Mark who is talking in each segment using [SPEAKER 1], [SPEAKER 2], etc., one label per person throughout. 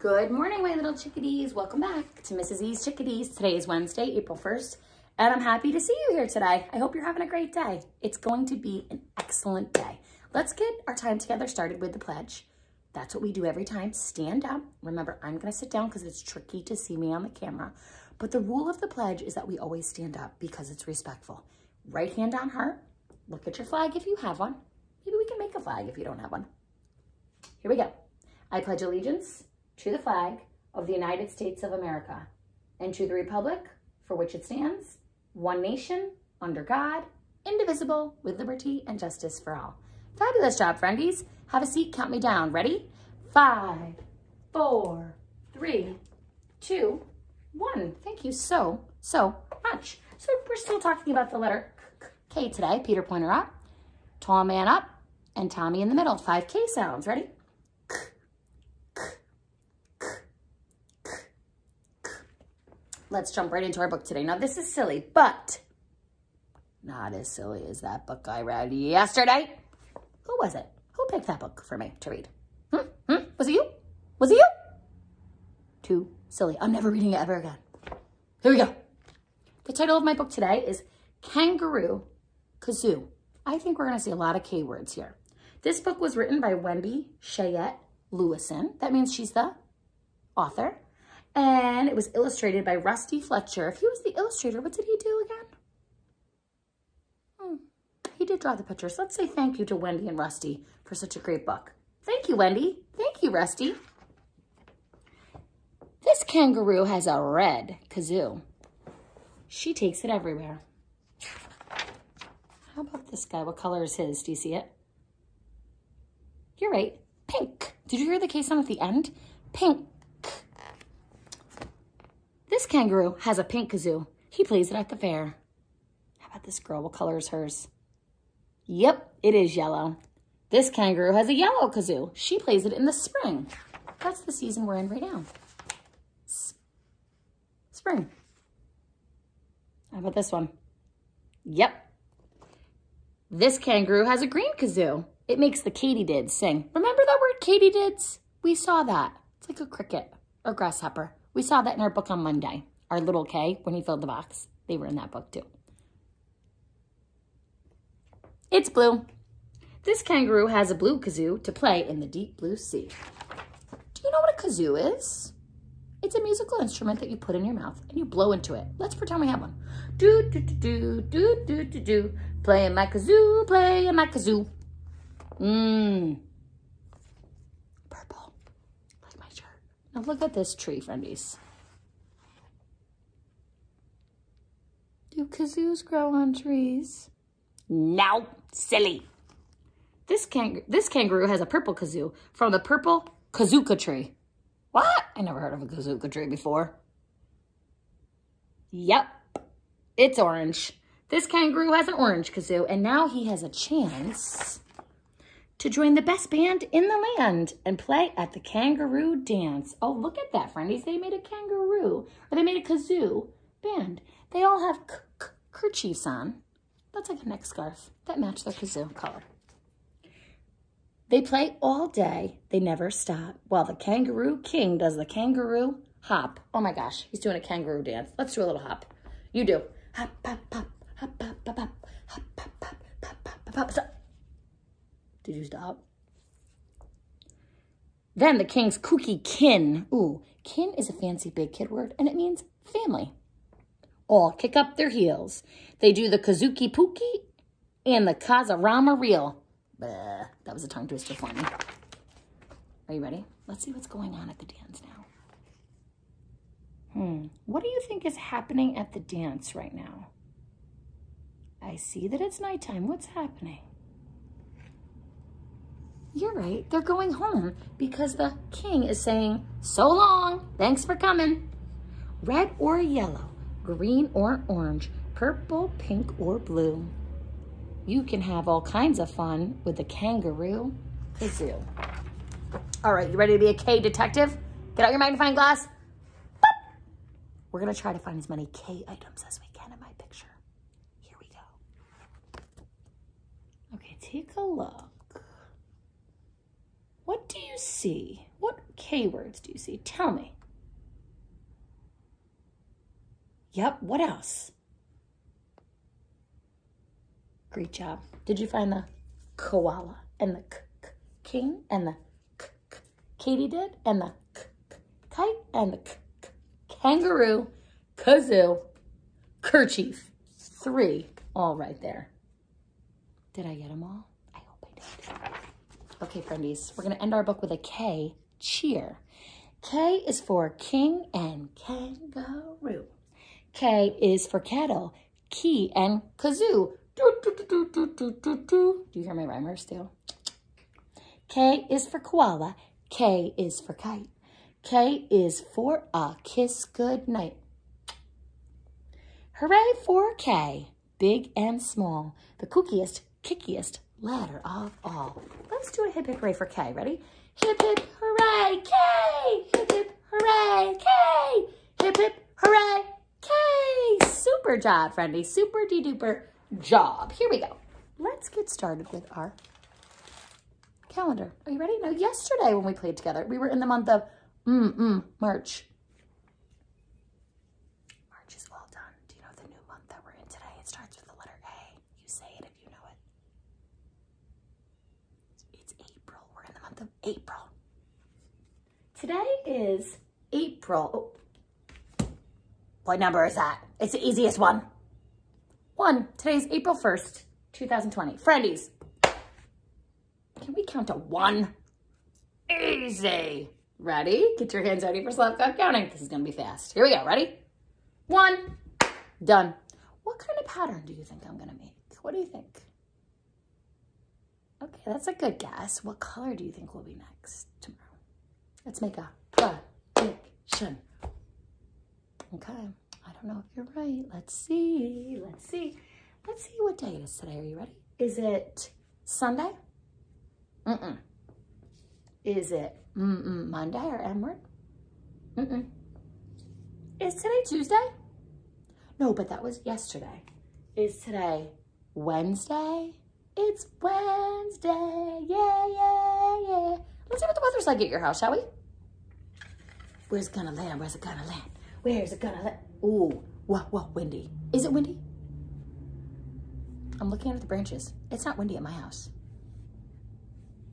[SPEAKER 1] Good morning, my little chickadees. Welcome back to Mrs. E's Chickadees. Today is Wednesday, April 1st, and I'm happy to see you here today. I hope you're having a great day. It's going to be an excellent day. Let's get our time together started with the pledge. That's what we do every time. Stand up. Remember, I'm going to sit down because it's tricky to see me on the camera. But the rule of the pledge is that we always stand up because it's respectful. Right hand on heart. Look at your flag if you have one. Maybe we can make a flag if you don't have one. Here we go. I pledge allegiance to the flag of the United States of America and to the republic for which it stands, one nation, under God, indivisible, with liberty and justice for all. Fabulous job, friendies. Have a seat, count me down. Ready? Five, four, three, two, one. Thank you so, so much. So we're still talking about the letter K today. Peter Pointer up, tall man up, and Tommy in the middle. Five K sounds. Ready? Let's jump right into our book today. Now, this is silly, but not as silly as that book I read yesterday. Who was it? Who picked that book for me to read? Hmm? Hmm? Was it you? Was it you? Too silly. I'm never reading it ever again. Here we go. The title of my book today is Kangaroo Kazoo. I think we're going to see a lot of K words here. This book was written by Wendy Cheyette Lewison. That means she's the author. And it was illustrated by Rusty Fletcher. If he was the illustrator, what did he do again? Hmm. He did draw the pictures. Let's say thank you to Wendy and Rusty for such a great book. Thank you, Wendy. Thank you, Rusty. This kangaroo has a red kazoo. She takes it everywhere. How about this guy? What color is his? Do you see it? You're right. Pink. Did you hear the case on at the end? Pink. This kangaroo has a pink kazoo. He plays it at the fair. How about this girl? What color is hers? Yep, it is yellow. This kangaroo has a yellow kazoo. She plays it in the spring. That's the season we're in right now. Spring. How about this one? Yep. This kangaroo has a green kazoo. It makes the katydids sing. Remember that word katydids? We saw that. It's like a cricket or grasshopper. We saw that in our book on Monday. Our little K, when he filled the box. They were in that book too. It's blue. This kangaroo has a blue kazoo to play in the deep blue sea. Do you know what a kazoo is? It's a musical instrument that you put in your mouth and you blow into it. Let's pretend we have one. Do, do, do, do, do, do, do, do. Playing my kazoo, playing my kazoo. Mmm. Purple. Like my shirt. Now look at this tree, friendies. Do kazoos grow on trees? No, silly. This, kang this kangaroo has a purple kazoo from the purple kazuka tree. What? I never heard of a kazuka tree before. Yep, it's orange. This kangaroo has an orange kazoo, and now he has a chance to join the best band in the land and play at the kangaroo dance. Oh, look at that, friendies. They made a kangaroo, or they made a kazoo band. They all have kerchiefs on. That's like a neck scarf that match their kazoo color. They play all day. They never stop while the kangaroo king does the kangaroo hop. Oh my gosh, he's doing a kangaroo dance. Let's do a little hop. You do. Hop, hop, hop, hop, hop, hop, hop, hop, hop, hop, hop, hop, hop, hop. Did you stop? Then the king's kooky kin. Ooh, kin is a fancy big kid word, and it means family. All kick up their heels. They do the kazuki pookie and the kazarama reel. Bleh, that was a tongue twister for me. Are you ready? Let's see what's going on at the dance now. Hmm, what do you think is happening at the dance right now? I see that it's nighttime. What's happening? You're right. They're going home because the king is saying, so long. Thanks for coming. Red or yellow, green or orange, purple, pink, or blue. You can have all kinds of fun with the kangaroo kazoo. All right, you ready to be a K detective? Get out your magnifying glass. We're to try to find as many K items as we can in my picture. Here we go. Okay, take a look. What do you see What K words do you see? Tell me. Yep, what else? Great job. Did you find the koala and the k, k king and the k, k katydid and the k, k kite and the k, k kangaroo, kazoo, kerchief. Three all right there. Did I get them all? I hope I did. Okay, friendies, we're going to end our book with a K, cheer. K is for king and kangaroo. K is for kettle, key, and kazoo. Do, do, do, do, you hear my rhymers still? K is for koala. K is for kite. K is for a kiss good night. Hooray for K, big and small, the kookiest, kickiest letter of all. Let's do a hip hip hooray for K. Ready? Hip hip hooray, K! Hip hip hooray, K! Hip hip hooray, K! Super job, friendy. Super de duper job. Here we go. Let's get started with our calendar. Are you ready? Now, yesterday when we played together, we were in the month of mm-mm, March. March is all done. Do you know the new month that we're in today? It starts with the letter A. You say it if you know it. It's April. We're in the month of April. Today is April. Oh. What number is that? It's the easiest one. One. Today's April 1st, 2020. Friendies, can we count to one? Easy. Ready? Get your hands ready for slap count counting. This is going to be fast. Here we go. Ready? One. Done. What kind of pattern do you think I'm going to make? What do you think? Okay, that's a good guess. What color do you think will be next tomorrow? Let's make a prediction. Okay, I don't know if you're right. Let's see. Let's see. Let's see what day it is today. Are you ready? Is it Sunday? Mm-mm. Is it mm-mm Monday or M word? Mm-mm. Is today Tuesday? No, but that was yesterday. Is today Wednesday? It's Wednesday. Yeah, yeah, yeah. Let's see what the weather's like at your house, shall we? Where's it gonna land? Where's it gonna land? Where's it gonna land? Ooh, whoa, whoa, windy. Is it windy? I'm looking at the branches. It's not windy at my house.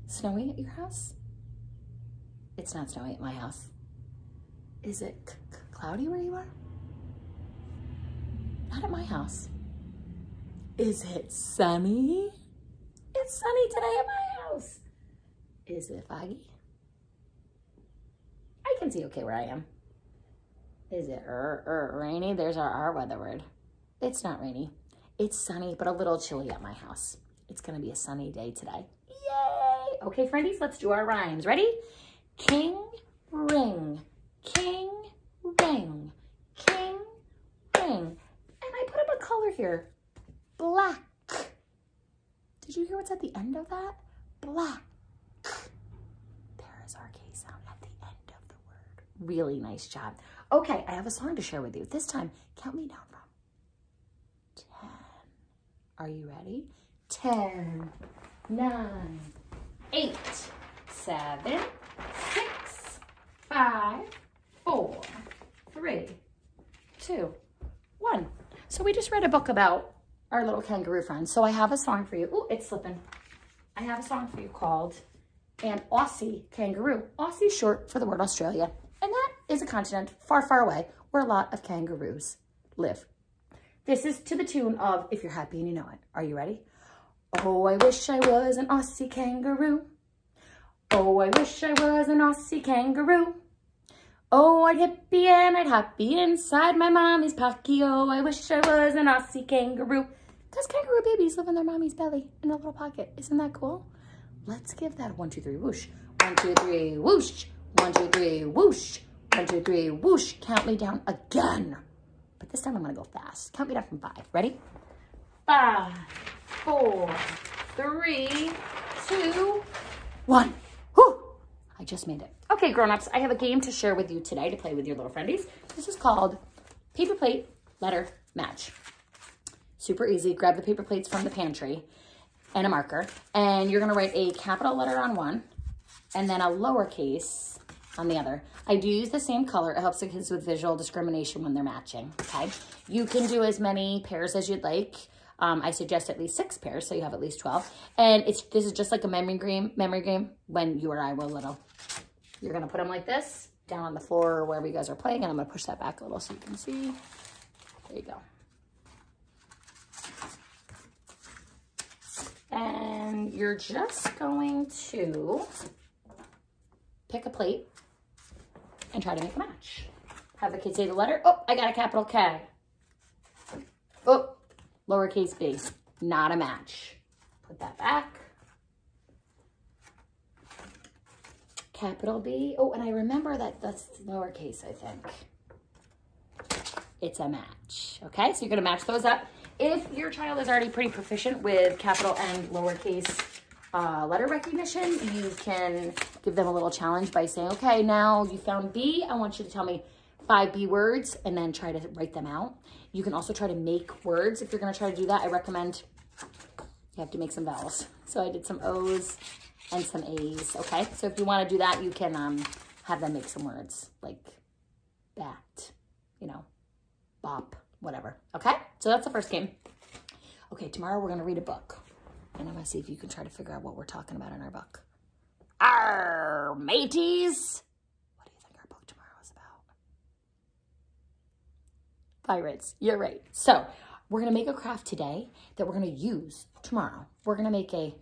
[SPEAKER 1] Snowy at your house? It's not snowy at my house. Is it cloudy where you are? Not at my house. Is it sunny? It's sunny today at my house. Is it foggy? I can see okay where I am. Is it er, er, rainy? There's our, our weather word. It's not rainy. It's sunny, but a little chilly at my house. It's going to be a sunny day today. Yay! Okay, friendies, let's do our rhymes. Ready? King, ring. King, ring. King, ring. And I put up a color here. Black. Did you hear what's at the end of that? Black. There is our K sound at the end of the word. Really nice job. Okay, I have a song to share with you. This time, count me down from 10. Are you ready? 10, 9, 8, 7, 6, 5, 4, 3, 2, 1. So we just read a book about our little kangaroo friends. So I have a song for you. Oh, it's slipping. I have a song for you called An Aussie Kangaroo. Aussie short for the word Australia. And that is a continent far, far away where a lot of kangaroos live. This is to the tune of If You're Happy and You Know It. Are you ready? Oh, I wish I was an Aussie kangaroo. Oh, I wish I was an Aussie kangaroo. Oh, I'd hippie and I'd happy inside my mommy's pocky. Oh, I wish I was an Aussie kangaroo. Because kangaroo babies live in their mommy's belly in a little pocket. Isn't that cool? Let's give that one, two, three, whoosh. One, two, three, whoosh. One, two, three, whoosh. One, two, three, whoosh. Count me down again. But this time I'm going to go fast. Count me down from five. Ready? Five, four, three, two, one. Whew. I just made it. Okay, grown-ups, I have a game to share with you today to play with your little friendies. This is called Paper Plate Letter Match. Super easy. Grab the paper plates from the pantry and a marker. And you're going to write a capital letter on one, and then a lowercase on the other. I do use the same color. It helps the kids with visual discrimination when they're matching, okay? You can do as many pairs as you'd like. Um, I suggest at least six pairs, so you have at least 12. And it's this is just like a memory game, memory game when you or I were little. You're gonna put them like this, down on the floor or wherever you guys are playing, and I'm gonna push that back a little so you can see. There you go. And you're just going to pick a plate and try to make a match. Have the kid say the letter. Oh, I got a capital K. Oh, lowercase b, not a match. Put that back. Capital B. Oh, and I remember that that's lowercase, I think. It's a match. Okay, so you're gonna match those up. If your child is already pretty proficient with capital and lowercase uh, letter recognition, you can give them a little challenge by saying, okay, now you found B, I want you to tell me five B words and then try to write them out. You can also try to make words. If you're gonna try to do that, I recommend you have to make some vowels. So I did some O's and some A's, okay? So if you wanna do that, you can um, have them make some words like bat, you know, bop, whatever, okay? So that's the first game. Okay, tomorrow we're gonna read a book. And I'm gonna see if you can try to figure out what we're talking about in our book. Arr, mateys! What do you think our book tomorrow is about? Pirates, you're right. So we're gonna make a craft today that we're gonna use tomorrow. We're gonna make a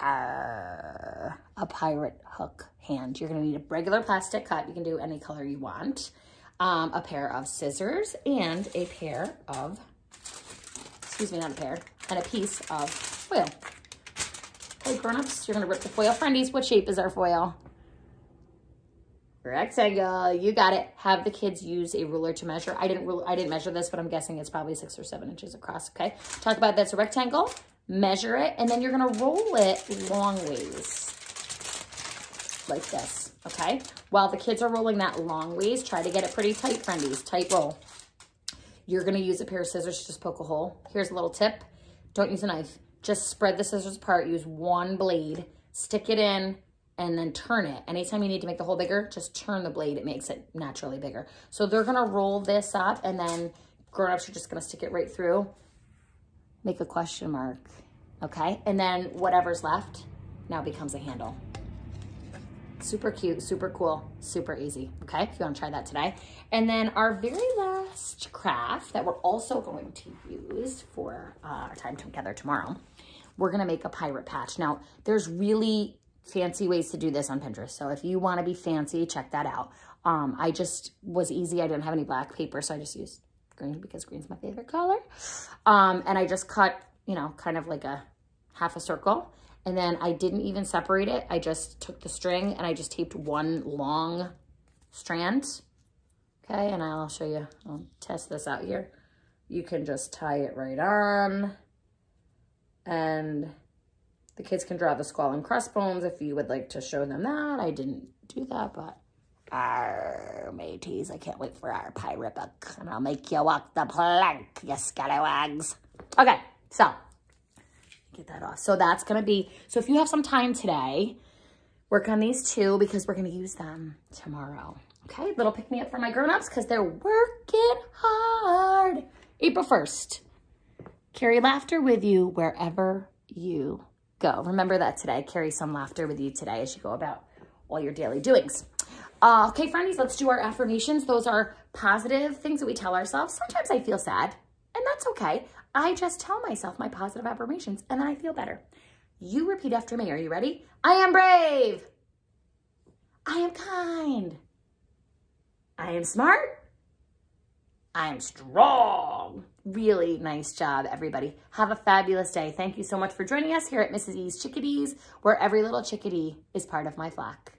[SPEAKER 1] arr, a pirate hook hand. You're gonna need a regular plastic cut. You can do any color you want. Um, a pair of scissors and a pair of, excuse me, not a pair, and a piece of foil. Okay, grown-ups, you're gonna rip the foil. Friendies, what shape is our foil? Rectangle, you got it. Have the kids use a ruler to measure. I didn't I didn't measure this, but I'm guessing it's probably six or seven inches across, okay? Talk about that's a rectangle, measure it, and then you're gonna roll it long ways, like this, okay? While the kids are rolling that long ways, try to get it pretty tight, friendies, tight roll. You're gonna use a pair of scissors to just poke a hole. Here's a little tip, don't use a knife. Just spread the scissors apart, use one blade, stick it in, and then turn it. Anytime you need to make the hole bigger, just turn the blade. It makes it naturally bigger. So they're gonna roll this up and then grown-ups are just gonna stick it right through. Make a question mark, okay? And then whatever's left now becomes a handle. Super cute, super cool, super easy, okay? If you wanna try that today. And then our very last craft that we're also going to use for uh, our time together tomorrow, we're gonna make a pirate patch. Now, there's really fancy ways to do this on Pinterest. So if you wanna be fancy, check that out. Um, I just was easy. I didn't have any black paper, so I just used green because green's my favorite color. Um, and I just cut, you know, kind of like a half a circle and then I didn't even separate it. I just took the string and I just taped one long strand. Okay, and I'll show you, I'll test this out here. You can just tie it right on. And the kids can draw the skull and crossbones if you would like to show them that. I didn't do that, but our mateys, I can't wait for our pirate book. And I'll make you walk the plank, you scallywags. Okay, so get that off. So that's going to be, so if you have some time today, work on these two because we're going to use them tomorrow. Okay, little pick me up for my grown-ups because they're working hard. April 1st, carry laughter with you wherever you go. Remember that today. Carry some laughter with you today as you go about all your daily doings. Uh, okay, friendies, let's do our affirmations. Those are positive things that we tell ourselves. Sometimes I feel sad, and that's okay. I just tell myself my positive affirmations and then I feel better. You repeat after me. Are you ready? I am brave. I am kind. I am smart. I am strong. Really nice job, everybody. Have a fabulous day. Thank you so much for joining us here at Mrs. E's Chickadees, where every little chickadee is part of my flock.